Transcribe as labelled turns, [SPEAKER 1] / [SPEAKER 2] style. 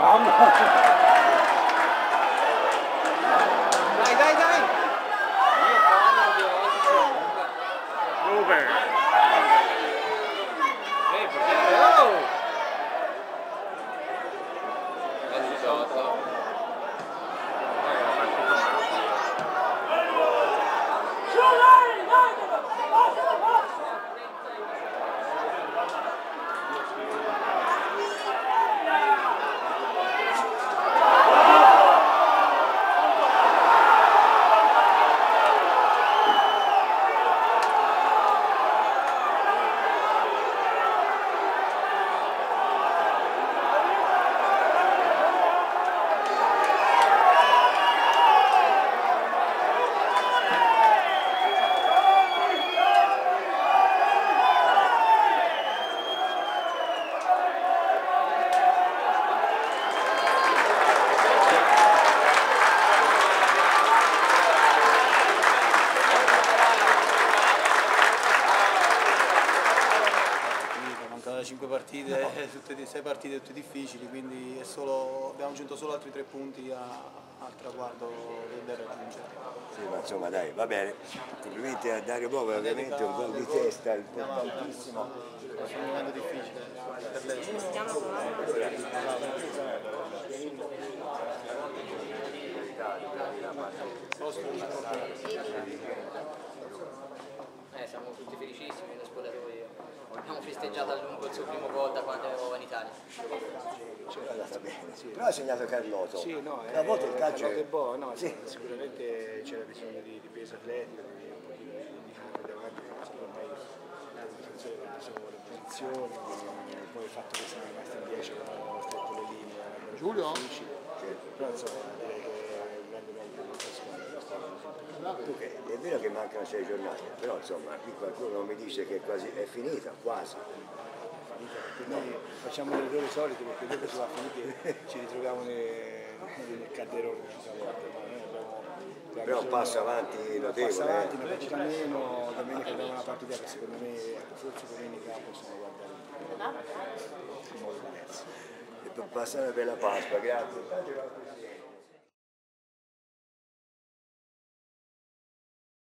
[SPEAKER 1] 来来来！over 5 partite, no. tutte, 6 partite tutte difficili, quindi solo, abbiamo aggiunto solo altri 3 punti a, al traguardo del raggiungere.
[SPEAKER 2] Sì, ma insomma dai, va bene. Complimenti a Dario Bova, ovviamente un gol di testa importantissimo.
[SPEAKER 1] È un momento difficile per lei.
[SPEAKER 3] Eh, siamo tutti felicissimi nello spogliatoio. Abbiamo festeggiato a lungo il suo primo gol da quando ero in Italia.
[SPEAKER 2] Cioè, è andata bene, sì. però ha segnato Carlotto.
[SPEAKER 4] Sì, no,
[SPEAKER 2] a volte il calcio
[SPEAKER 4] è buono, no,
[SPEAKER 2] sì.
[SPEAKER 4] sicuramente c'era bisogno di, di peso atletico, di un po' di, di campo davanti, perché ormai il difensore le posizioni, poi il fatto che siamo rimasti in 10 abbiamo stretto le linee,
[SPEAKER 5] Giulio?
[SPEAKER 4] però insomma direi che è un grande merito di questa squadra.
[SPEAKER 2] Tu che, è vero che mancano sei giornate, però insomma qui qualcuno mi dice che quasi è finita, quasi.
[SPEAKER 4] Noi facciamo l'errore solito perché dopo si va a finire ci ritroviamo nel, nel calderone.
[SPEAKER 2] Però un passo avanti notevole.
[SPEAKER 4] Passo avanti, una partita meno, domenica abbiamo una partita che secondo me forse domenica possiamo guardare in modo diverso.
[SPEAKER 2] E per passare una bella Pasqua, grazie.